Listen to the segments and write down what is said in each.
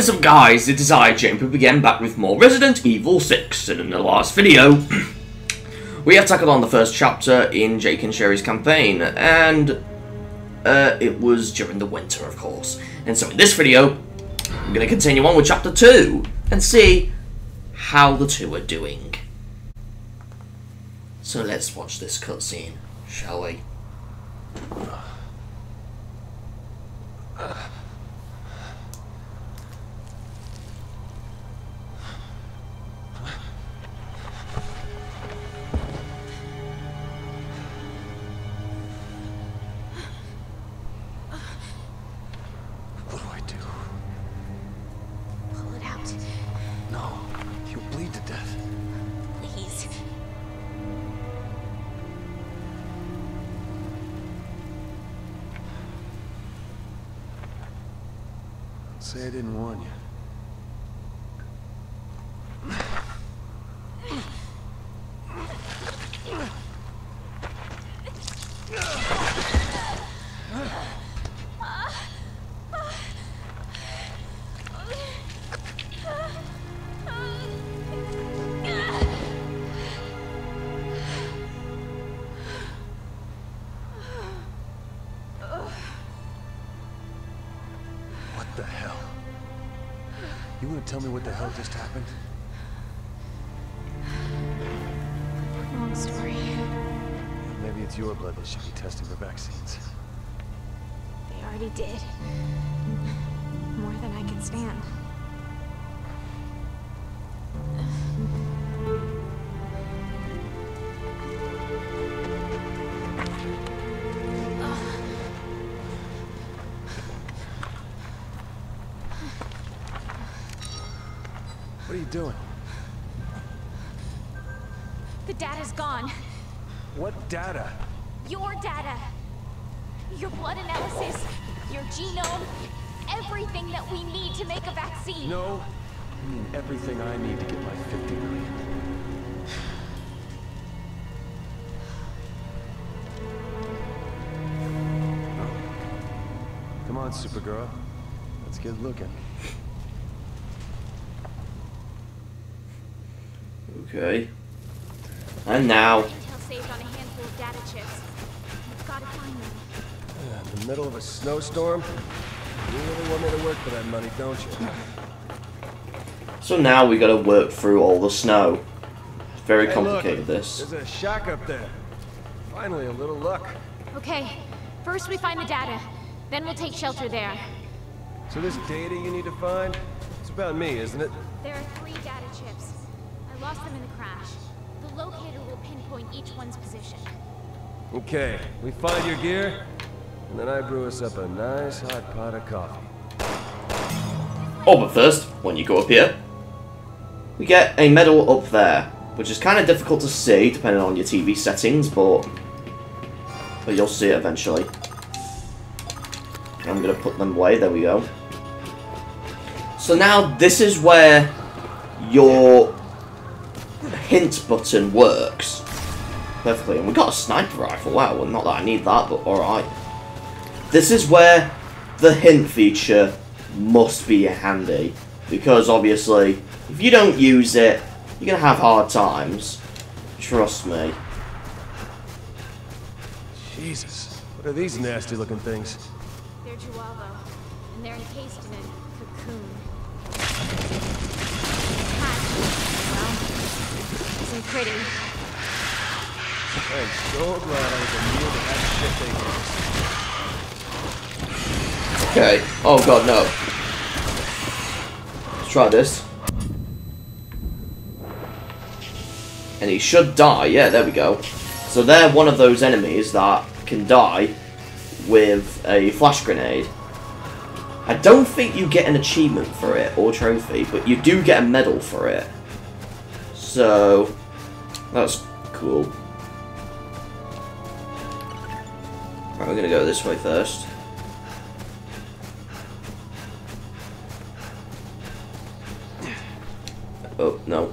is up guys, it is I, James again, back with more Resident Evil 6, and in the last video, we have tackled on the first chapter in Jake and Sherry's campaign, and uh, it was during the winter, of course. And so in this video, I'm going to continue on with chapter 2, and see how the two are doing. So let's watch this cutscene, shall we? Tell me what the hell just happened? Long story. Maybe it's your blood that should be testing for vaccines. They already did. More than I can stand. Doing? The data's gone. What data? Your data. Your blood analysis. Your genome. Everything that we need to make a vaccine. No. I mean everything I need to get my 50 million. Come on, Supergirl. Let's get looking. Okay. And now, Intel saved on a handful of data chips. We've got to And now. In the middle of a snowstorm? You really want me to work for that money, don't you? so now we gotta work through all the snow. It's very Hey, look, complicated this. There's a shack up there. Finally, a little luck. Okay, first we find the data. Then we'll take shelter there. So this data you need to find? It's about me, isn't it? There are three data chips. I lost them in the crash. The locator will pinpoint each one's position. Okay, we find your gear, and then I brew us up a nice hot pot of coffee. Oh, but first, when you go up here, we get a medal up there, which is kind of difficult to see depending on your TV settings, but but you'll see it eventually. I'm gonna put them away. There we go. So now this is where your hint button works perfectly, and we got a sniper rifle. Wow, well, not that I need that, but all right. This is where the hint feature must be handy because obviously if you don't use it you're gonna have hard times trust me Jesus, what are these nasty looking things? They're Chihuahua, and they're encased in a cocoon. Hatch. Well, isn't pretty. I'm so glad I was immune to that shit they did. okay oh god no let's try this and he should die yeah there we go so they're one of those enemies that can die with a flash grenade I don't think you get an achievement for it or trophy, but you do get a medal for it. So that's cool. Right, we're gonna go this way first. Oh no.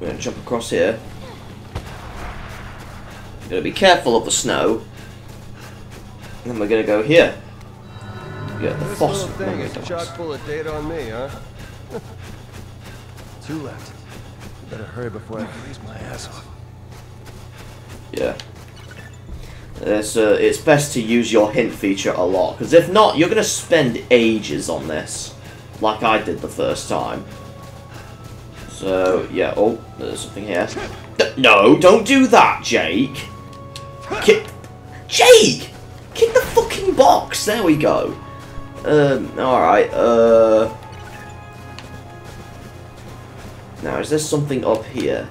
We're gonna jump across here. We're gonna be careful of the snow. And then we're gonna go here. Yeah, the This fossil. thing is chock full of data on me, huh? Two left. Better hurry before I freeze my ass off. Yeah. It's, uh, it's best to use your hint feature a lot, because if not, you're going to spend ages on this, like I did the first time. So, yeah, oh, there's something here. No, don't do that, Jake! Kick... Jake! Kick the fucking box! There we go. Um, alright, uh... Now, is there something up here?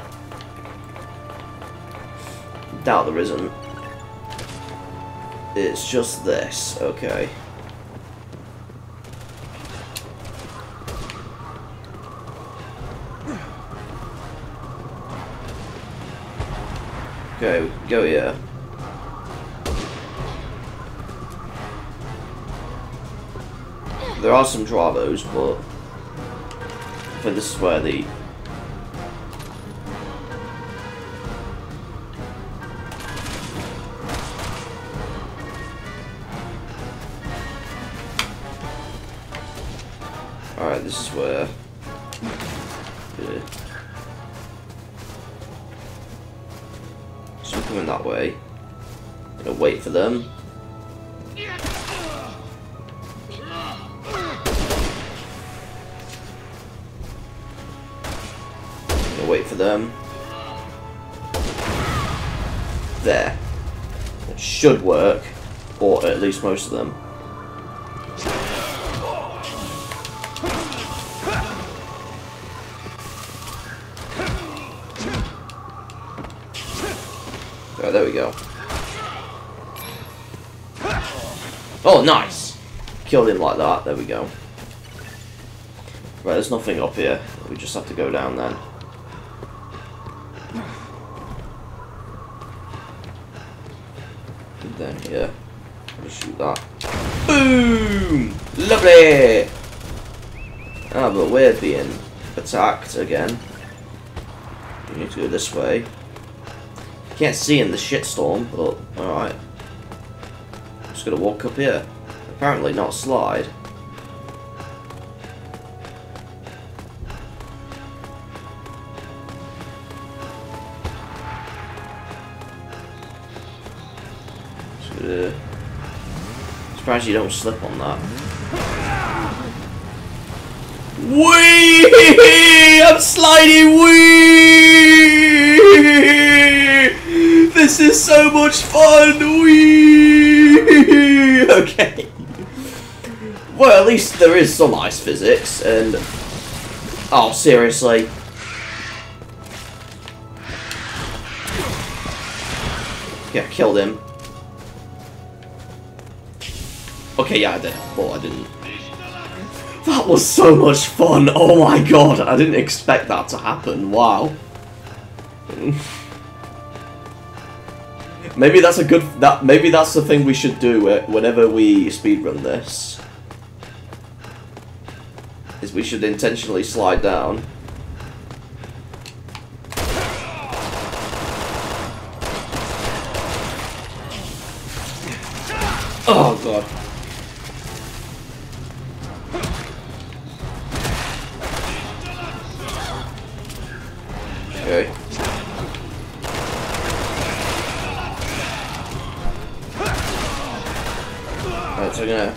Doubt there isn't. It's just this, okay. Okay, go here. There are some J'avos, but I think this is where the Where. Yeah. So we're coming that way. Gonna wait for them. Gonna wait for them. There. It should work. Or at least most of them. Killed him like that. There we go. Right, there's nothing up here. We just have to go down then. Then here. Just shoot that. Boom! Lovely! Ah, but we're being attacked again. We need to go this way. Can't see in the shitstorm, but alright. Just gonna walk up here. Apparently not slide. Gonna... Uh, surprised you don't slip on that. Wee! I'm sliding. Wee! This is so much fun. Wee! Okay. Well, at least there is some ice physics, and oh, seriously. Yeah, killed him. Okay, yeah, I did. Well, I didn't. That was so much fun. Oh my god, I didn't expect that to happen. Wow. maybe that's a good that maybe that's the thing we should do whenever we speedrun this. We should intentionally slide down. Oh god. Okay. So I'm gonna...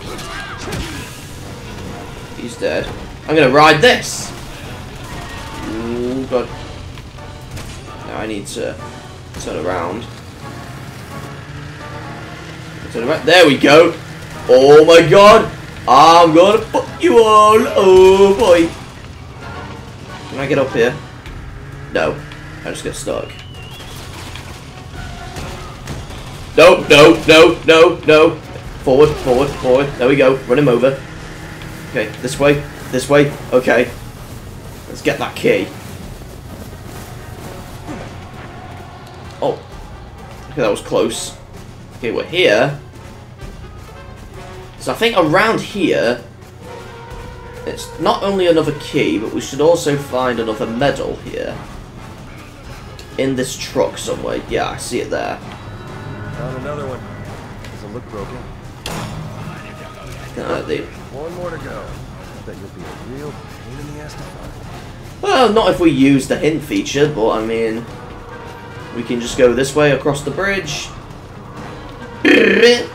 He's dead. I'm gonna ride this! Ooh, god. Now I need to turn around. Turn around. There we go! Oh my god! I'm gonna fuck you all! Oh boy! Can I get up here? No. I just get stuck. No, no, no, no, no. Forward, forward, forward. There we go. Run him over. Okay, this way, this way. Okay. Let's get that key. Oh. Okay, that was close. Okay, we're here. So I think around here, it's not only another key, but we should also find another medal here. In this truck somewhere. Yeah, I see it there. Found another one. Does it look broken. Uh, they, One more to go. Bet you'll be a real pain in the ass to find. well, not if we use the hint feature, but I mean, we can just go this way across the bridge. There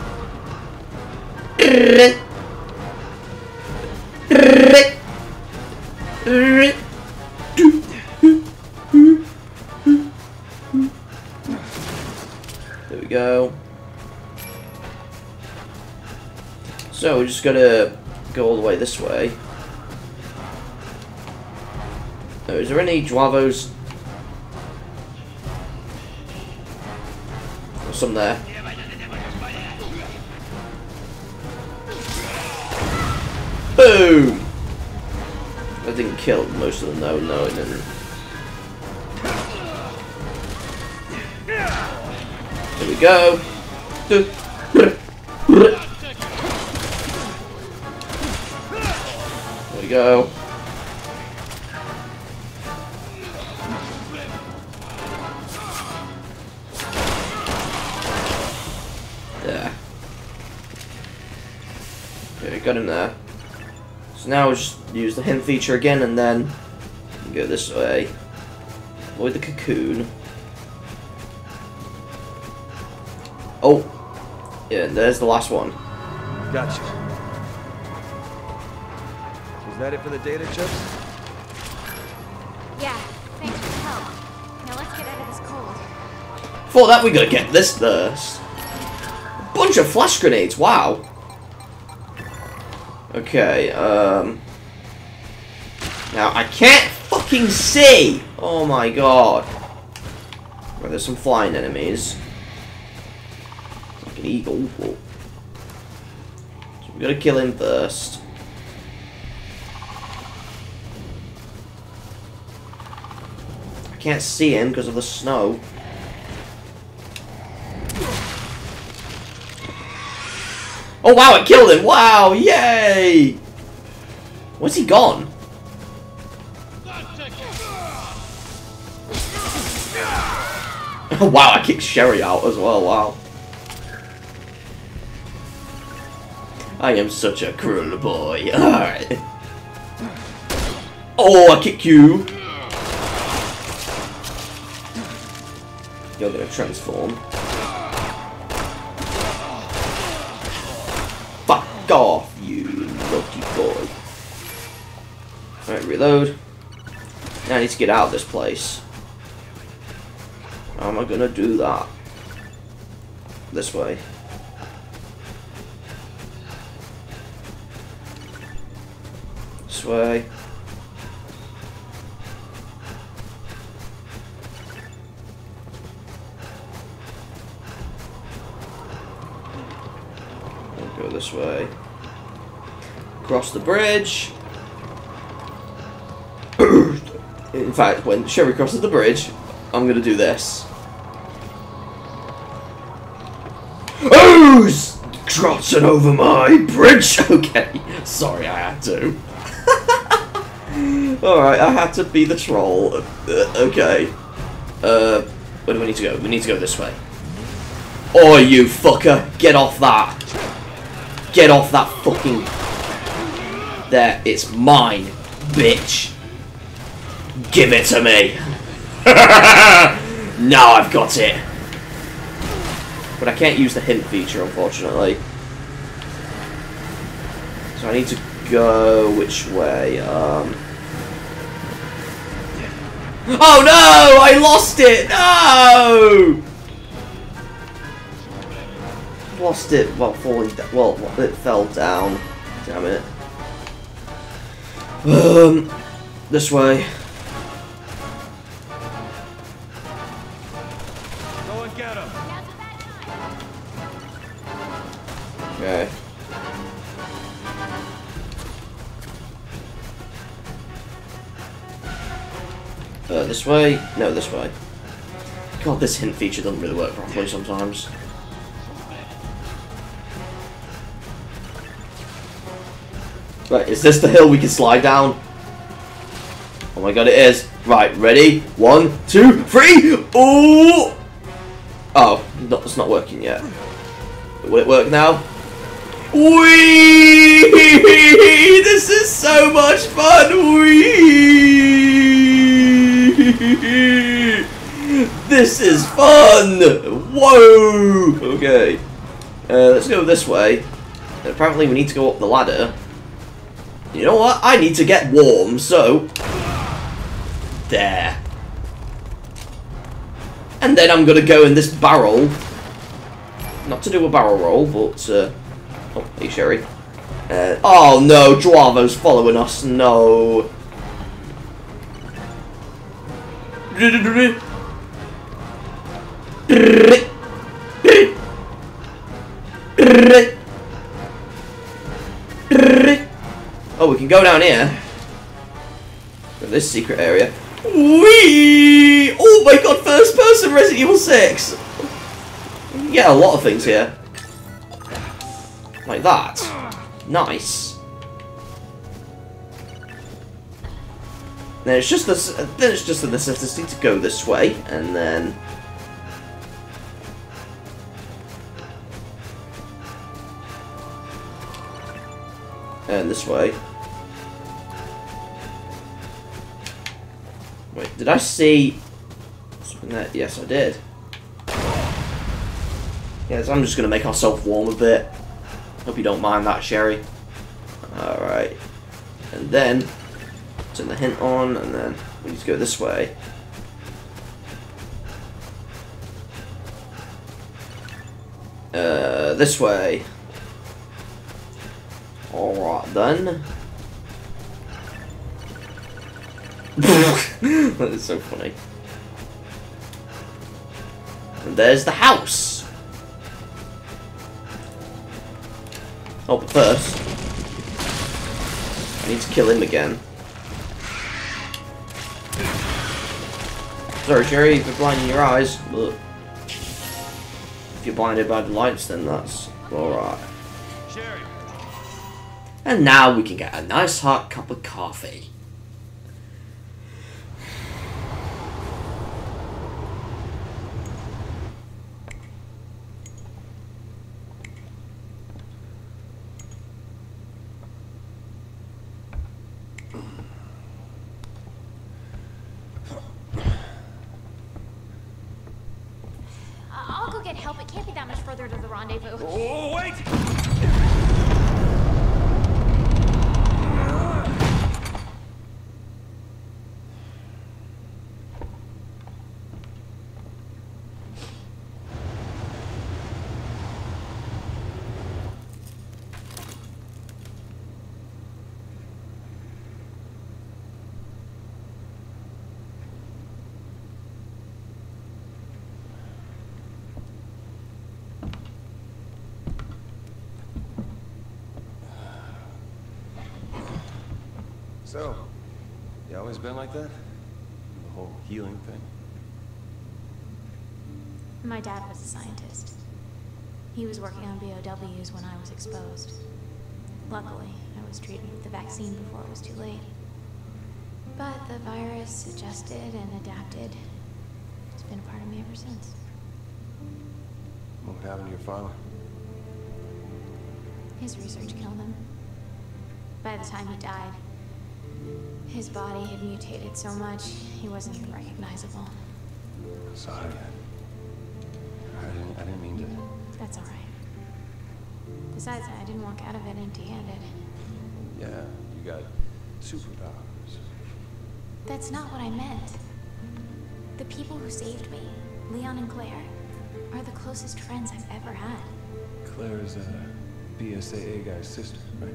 we go. So we're just gonna go all the way this way. Oh, is there any J'avos? There's some there. Boom! I didn't kill most of them though, no it didn't. There we go. There go. There. Okay, got him there. So now we'll just use the hint feature again and then go this way. Avoid the cocoon. Oh! Yeah, there's the last one. Gotcha. Is that it for the data chips? Yeah, thanks for the help. Now let's get out of this cold. For that we gotta get this first. Bunch of flash grenades, wow. Okay, um... Now, I can't fucking see! Oh my god. Right, there's some flying enemies. Like an eagle. Whoa. So we gotta kill him first. Can't see him because of the snow. Oh wow, it killed him! Wow, yay! Where's he gone? Oh wow, I kicked Sherry out as well, wow. I am such a cruel boy. Alright. Oh, I kick you! You're gonna transform. Fuck off, you naughty boy. Alright, reload. Now I need to get out of this place. How am I gonna do that? This way. This way. This way. Cross the bridge. In fact, when Sherry crosses the bridge, I'm gonna do this. Who's crossing over my bridge? Okay, sorry, I had to. Alright, I had to be the troll. Uh, okay. Uh, where do we need to go? We need to go this way. Oh, you fucker! Get off that! Get off that fucking... There, it's mine, bitch! Give it to me! now I've got it! But I can't use the hint feature, unfortunately. So I need to go which way? Um... Oh no! I lost it! No! Lost it while falling down. Well, it fell down. Damn it. Um, this way. Go and get him. Now's a bad time. Okay. Uh, this way? No, this way. God, this hint feature doesn't really work properly sometimes. Right, is this the hill we can slide down? Oh my god, it is. Right, ready? One, two, three! Ooh! Oh, no, it's not working yet. Will it work now? Wee! This is so much fun! Wee! This is fun! Whoa! Okay. Uh, let's go this way. Apparently we need to go up the ladder. You know what? I need to get warm, so... There. And then I'm gonna go in this barrel. Not to do a barrel roll, but... Uh, oh, hey, Sherry. Uh, oh no, J'avo's following us. No. Oh, we can go down here. To this secret area. Wee! Oh my god, first person Resident Evil 6! You get a lot of things here. Like that. Nice. Then it's just this. Then it's just the necessity to go this way, and then. And this way. Wait, did I see something there? Yes, I did. Yes, I'm just gonna make ourselves warm a bit. Hope you don't mind that, Sherry. Alright. And then, turn the hint on, and then we need to go this way. Uh, this way. Alright then. that is so funny. And there's the house. Oh, but first, I need to kill him again. Sorry, Sherry, if you're blinding your eyes, but if you're blinded by the lights, then that's alright. And now we can get a nice hot cup of coffee. I- I'll go get help. It can't be that much further to the rendezvous. Oh, wait! So, you always been like that? The whole healing thing? My dad was a scientist. He was working on BOWs when I was exposed. Luckily, I was treated with the vaccine before it was too late. But the virus adjusted and adapted. It's been a part of me ever since. What happened to your father? His research killed him. By the time he died, his body had mutated so much he wasn't even recognizable. Sorry. I didn't, I didn't mean to. That's all right. Besides, I didn't walk out of it empty-handed. Yeah, you got superpowers. That's not what I meant. The people who saved me, Leon and Claire, are the closest friends I've ever had. Claire is a BSAA guy's sister, right?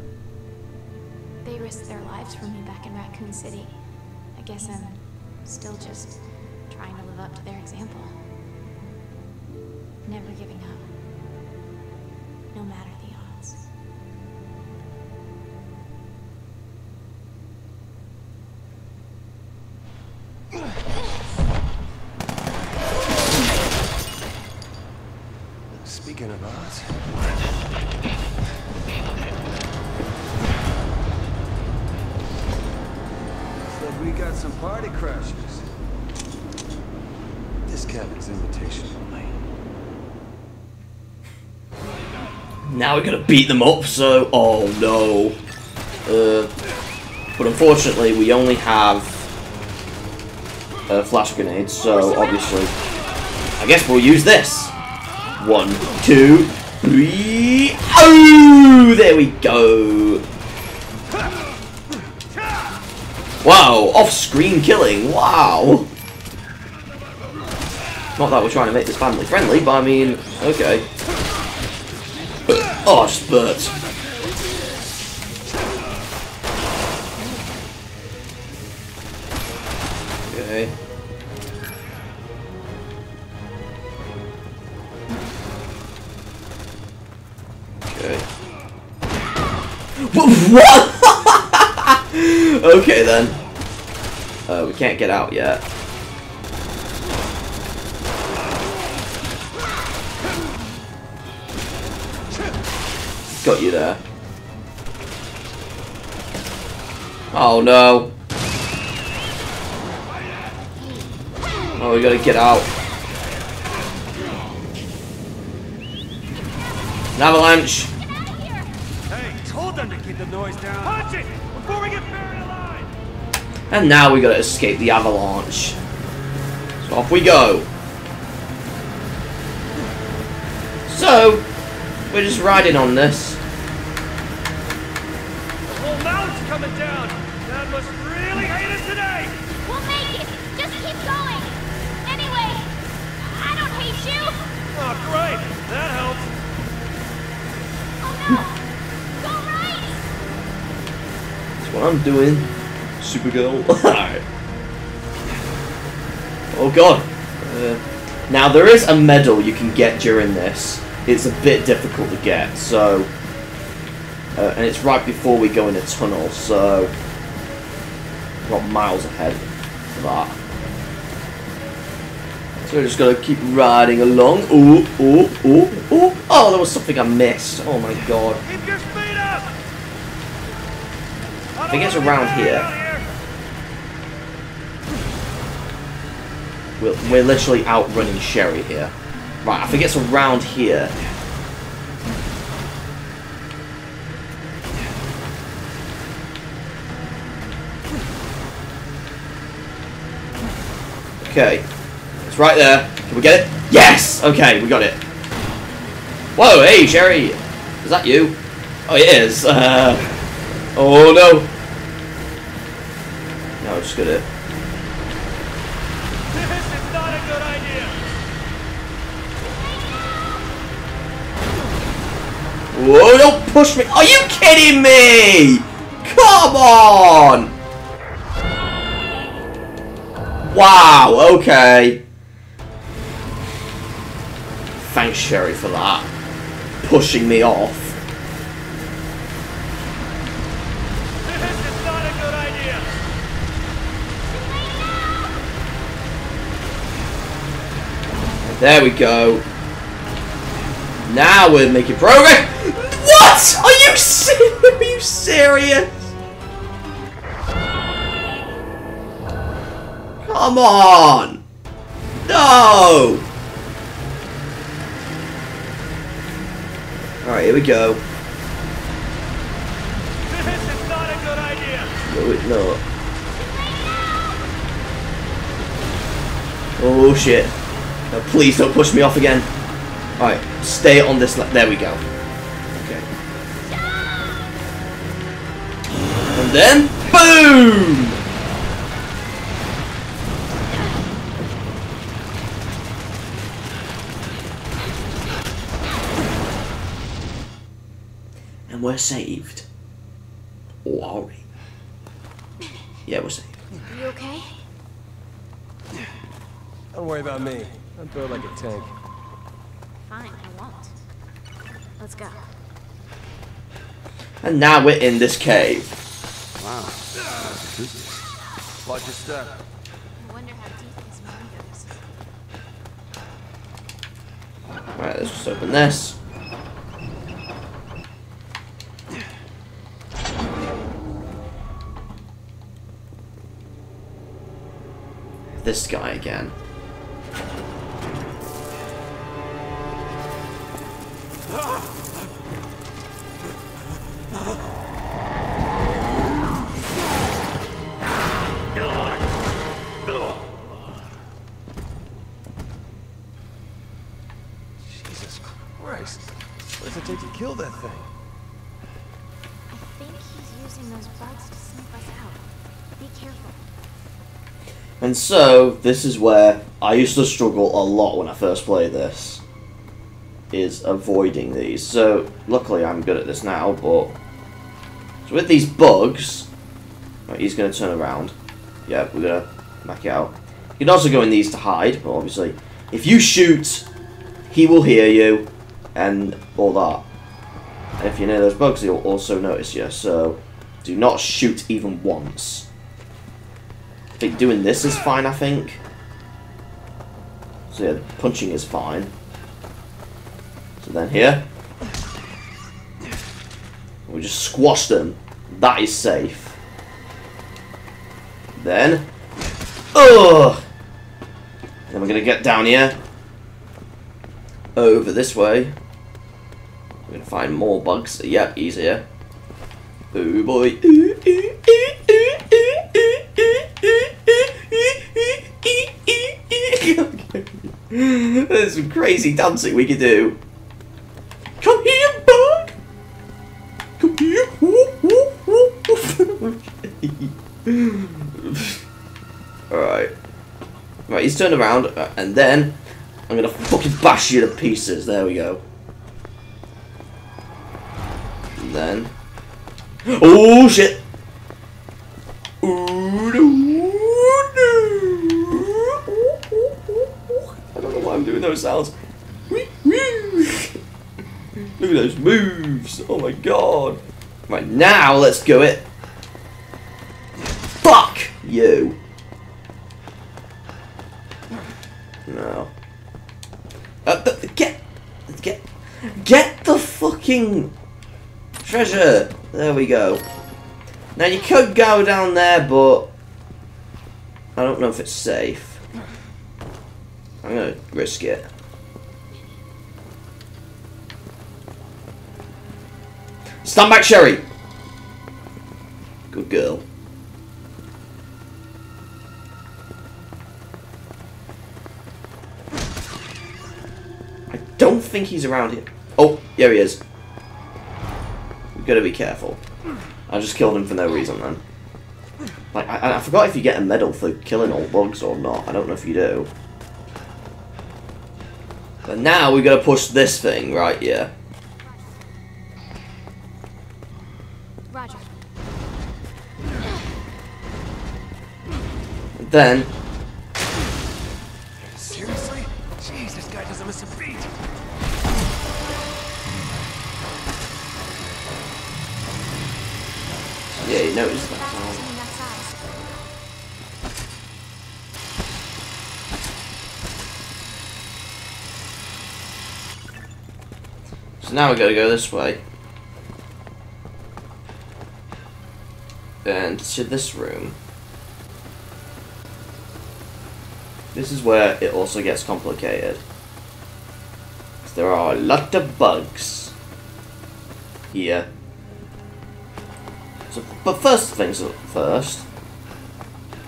They risked their lives for me back in Raccoon City. I guess I'm still just trying to live up to their example. Never giving up. No matter This cabin's invitation only. Now we gotta beat them up, so... Oh, no. Uh, but unfortunately, we only have... Uh, flash grenades, so obviously... I guess we'll use this. One, two, three... Oh! There we go! Wow, off-screen killing, wow! Not that we're trying to make this family friendly, but I mean, okay. Oh, spurt. Okay. Okay. What? okay then. Uh, we can't get out yet. Got you there. Oh no. Oh, we gotta get out. An avalanche. Hey, told them to keep the noise down. Punch it before we get buried alive. And now we gotta escape the avalanche. So off we go. So, we're just riding on this. The whole mountain's coming down. Dad must really hate us today. We'll make it. Just keep going. Anyway, I don't hate you. Oh, great. That helps. Oh no. Go right. That's what I'm doing. Supergirl. Alright. Oh god. Uh, now there is a medal you can get during this. It's a bit difficult to get, so... Uh, and it's right before we go in a tunnel, so... Not miles ahead of that. So we're just gonna keep riding along. Ooh, ooh, ooh, ooh. Oh, there was something I missed. Oh my god. Keep your speed. I think it's around here. We're, we're literally outrunning Sherry here. Right, I think it's around here. Okay. It's right there. Can we get it? Yes! Okay, we got it. Whoa, hey, Sherry! Is that you? Oh, it is. Uh, oh, no. No, I just gonna... Whoa, don't push me! Are you kidding me? Come on! Wow, okay. Thanks, Sherry, for that. Pushing me off. This is not a good idea. There we go. Now we're making progress. What? Are you serious? Are you serious? Come on. No. Alright, here we go. This is not a good idea. No, it's not. Oh shit. No, please don't push me off again. Alright, stay on this. le- There we go. And then, boom! And we're saved. Or are we? Yeah, we're saved. You okay? Don't worry about me. I'm built like a tank. Fine, I won't. Let's go. And now we're in this cave. Watch your step. Wonder how deep this mine goes. Alright, let's just open this. This guy again. And so, this is where I used to struggle a lot when I first played this. Is avoiding these. So, luckily I'm good at this now, but... So with these bugs... Right, he's going to turn around. Yeah, we're going to back it out. You can also go in these to hide, but obviously... If you shoot, he will hear you, and all that. And if you're near those bugs, he'll also notice you, so... Do not shoot even once. I think doing this is fine, I think. So yeah, punching is fine. So then here. We just squash them. That is safe. Then. Ugh! Then we're gonna get down here. Over this way. We're gonna find more bugs. Yep, easier. Oh boy. There's some crazy dancing we could do. Come here, bug! Come here! Alright. Right, he's turned around, uh, and then I'm gonna fucking bash you to pieces. There we go. And then. Oh shit! Ooh, doo, doo. I don't know why I'm doing those sounds. Look at those moves! Oh my god! Right, now let's go it. Fuck you! No. Uh, get, get, get the fucking treasure. There we go. Now you could go down there, but I don't know if it's safe. Risk it. Stand back, Sherry. Good girl. I don't think he's around here. Oh, here he is. We've got to be careful. I just killed him for no reason then. Like, I, I forgot if you get a medal for killing all bugs or not. I don't know if you do. But now we got to push this thing right here. Roger. And then now we got to go this way. And to this room. This is where it also gets complicated. There are a lot of bugs here. So, but first things first,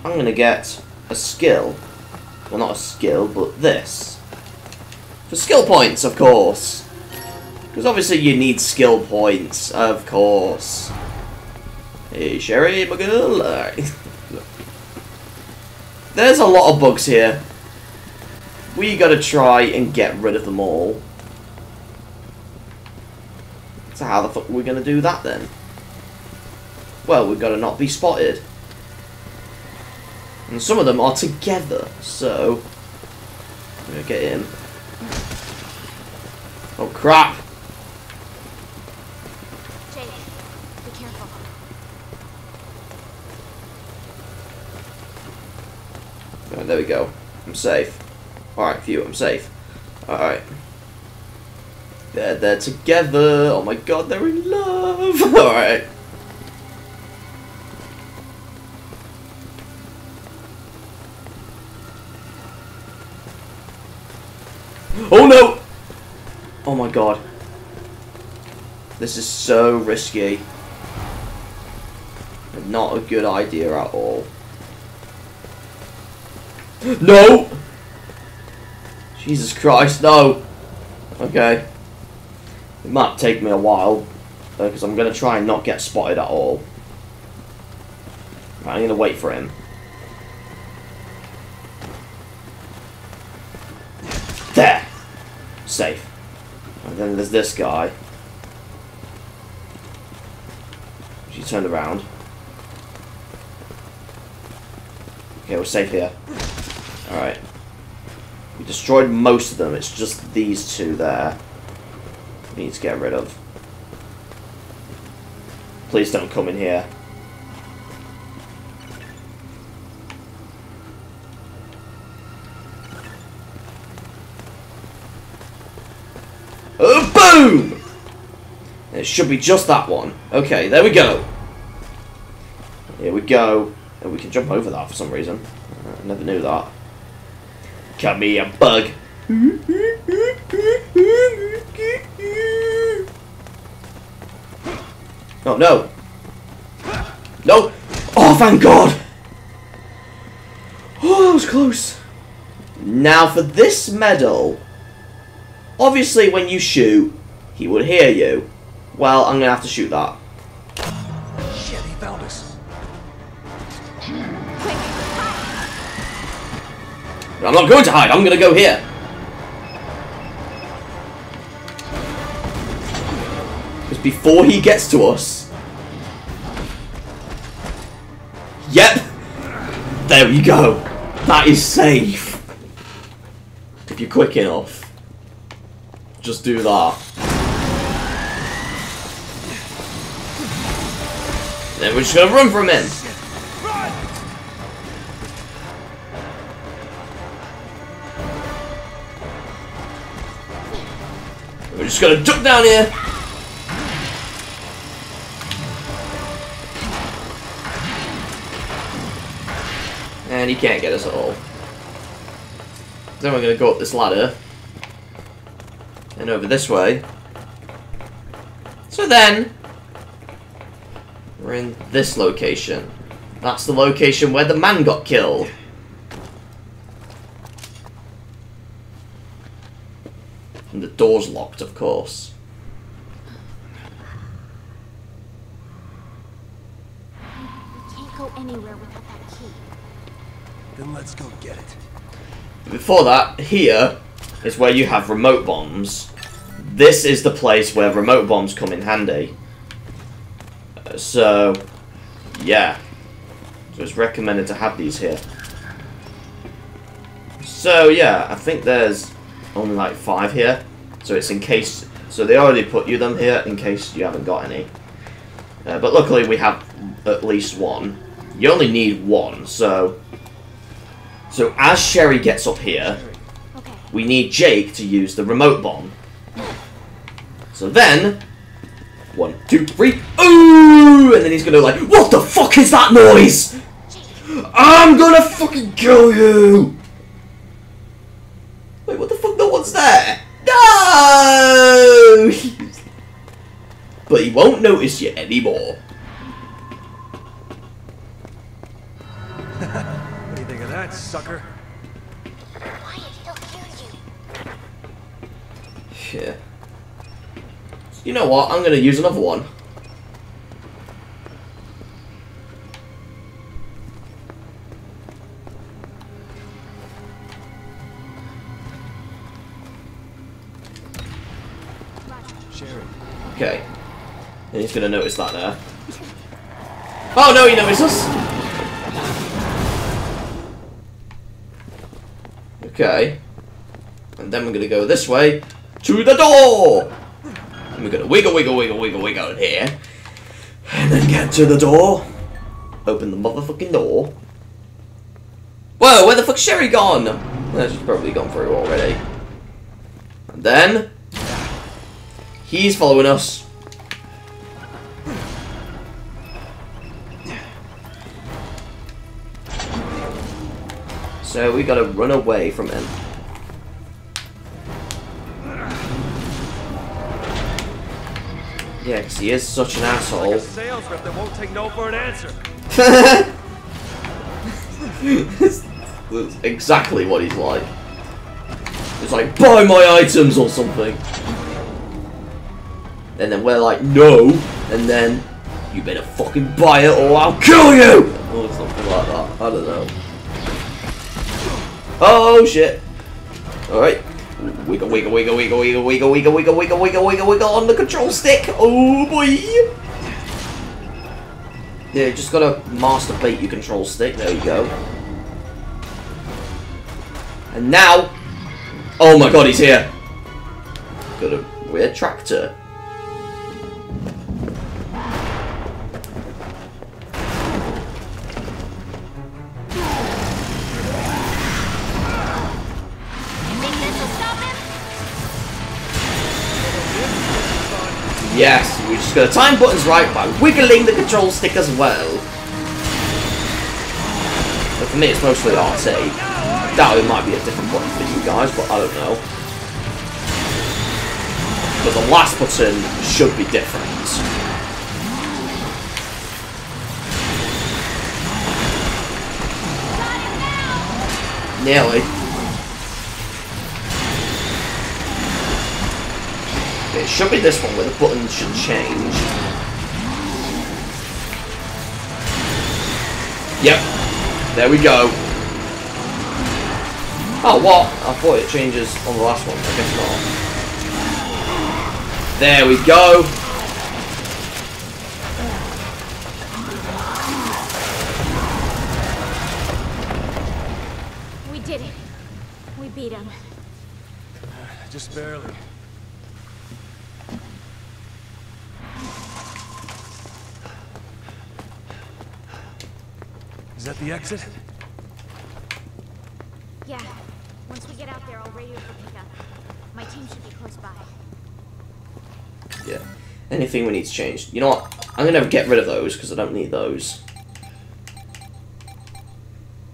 I'm gonna get a skill. Well, not a skill, but this. For skill points, of course. Because obviously you need skill points, of course. Hey, Sherry, my girl. There's a lot of bugs here. We gotta try and get rid of them all. So how the fuck are we gonna do that then? Well, we've gotta not be spotted. And some of them are together, so... I'm gonna get in. Oh crap! Jake, be careful. Right, there we go. I'm safe. Alright, phew, I'm safe. Alright. They're, they're together. Oh my god, they're in love. Alright. Oh no! Oh my god. This is so risky. Not a good idea at all. No! Jesus Christ, no! Okay. It might take me a while, because I'm going to try and not get spotted at all. Right, I'm going to wait for him. There! Safe. And then there's this guy. She turned around. Okay, we're safe here. Alright. We destroyed most of them, it's just these two there. We need to get rid of. Please don't come in here. Oh, boom! It should be just that one. Okay, there we go. Here we go. And we can jump over that for some reason. I never knew that. Come here, bug. Oh, no. No! Oh, thank God! Oh, that was close. Now, for this medal, obviously when you shoot, he would hear you. Well, I'm going to have to shoot that. I'm not going to hide, I'm going to go here. Because before he gets to us... Yep! There we go. That is safe. If you're quick enough. Just do that. Then we're just gonna run from him. Just gonna duck down here. And he can't get us at all. Then we're gonna go up this ladder. And over this way. So then, we're in this location. That's the location where the man got killed. And the door's locked, of course. We can't go anywhere without that key. Then let's go get it. Before that, here is where you have remote bombs. This is the place where remote bombs come in handy. Uh, So, yeah. So it's recommended to have these here. So, yeah, I think there's only like five here. So it's in case... So they already put you them here in case you haven't got any. Uh, but luckily we have at least one. You only need one, so... So as Sherry gets up here, Okay. we need Jake to use the remote bomb. So then, one, two, three, ooh, and then he's gonna like, what the fuck is that noise? I'm gonna fucking kill you. Wait, what the fuck? No one's there. No. but he won't notice you anymore. What do you think of that, sucker? Quiet, he'll hear you. Yeah. You know what? I'm gonna use another one. Okay. And he's gonna notice that there. Oh no, he noticed us! Okay. And then we're gonna go this way to the door! And we're gonna wiggle, wiggle, wiggle, wiggle, wiggle here. And then get to the door. Open the motherfucking door. Whoa, where the fuck's Sherry gone? Well, she's probably gone through already. And then... He's following us. So we gotta run away from him. Yeah, because he is such an asshole. a sales rep that won't take no for an answer. That's exactly what he's like. It's like, buy my items or something. And then we're like, no, and then you better fucking buy it or I'll kill you, or something like that. I don't know. Oh shit! All right, wiggle, wiggle, wiggle, wiggle, wiggle, wiggle, wiggle, wiggle, wiggle, wiggle, wiggle, wiggle on the control stick. Oh boy! Yeah, just gotta masturbate your control stick. There you go. And now, oh my god, he's here. Got a weird tractor. Yes, we just gotta time buttons right by wiggling the control stick as well. But for me, it's mostly RT. Doubt it might be a different button for you guys, but I don't know. But the last button should be different. Nearly. It should be this one where the buttons should change. Yep. There we go. Oh, what? I thought it changes on the last one. I guess not. There we go. We did it. We beat him. Just barely. Is that the exit? Yeah. Once we get out there, I'll radio for pickup. My team should be close by. Yeah. Anything we need to change. You know what? I'm gonna get rid of those because I don't need those.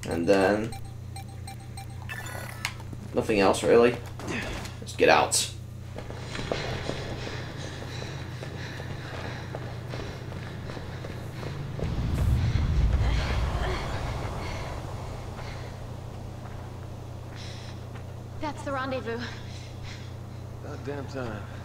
And then nothing else really. Let's get out. God About damn time.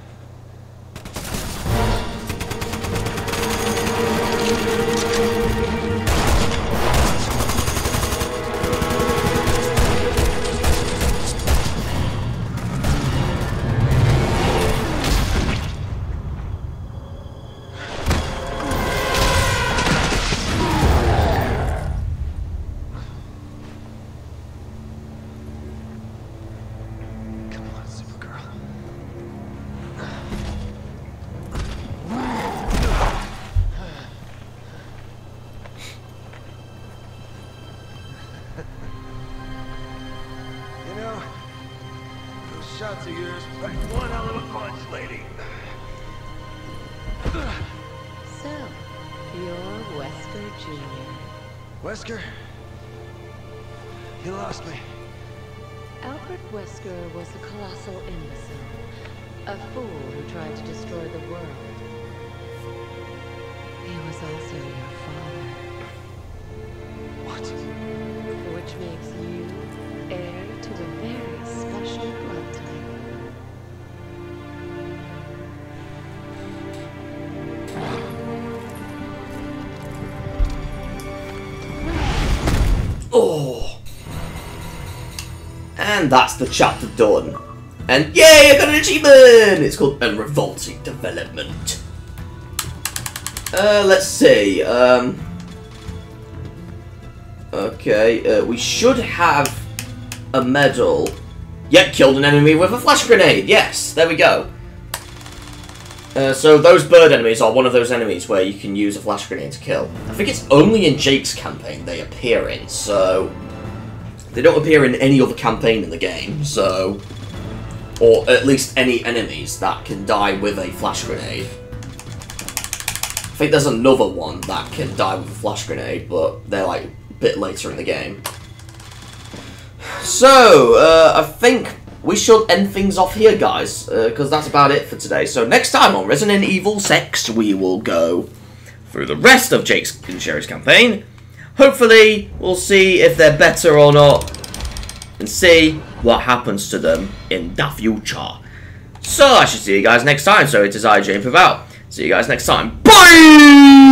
Shots of yours packed one hell of a punch, lady. So, you're Wesker Jr. Wesker, you lost me. Albert Wesker was a colossal imbecile. A fool who tried to destroy the world. He was also your And that's the chapter done. And yay, I got an achievement! It's called a revolting development. Uh, let's see. Um. Okay, uh, we should have a medal. Yep, killed an enemy with a flash grenade. Yes, there we go. Uh, so those bird enemies are one of those enemies where you can use a flash grenade to kill. I think it's only in Jake's campaign they appear in, so they don't appear in any other campaign in the game. So, or at least any enemies that can die with a flash grenade. I think there's another one that can die with a flash grenade, but they're like a bit later in the game. So, uh, I think we should end things off here, guys, because that's about it for today. So next time on Resident Evil 6, we will go through the rest of Jake's and Sherry's campaign. Hopefully, we'll see if they're better or not, and see what happens to them in the future. So I should see you guys next time. So it is I, Jane Pavel. See you guys next time. Bye!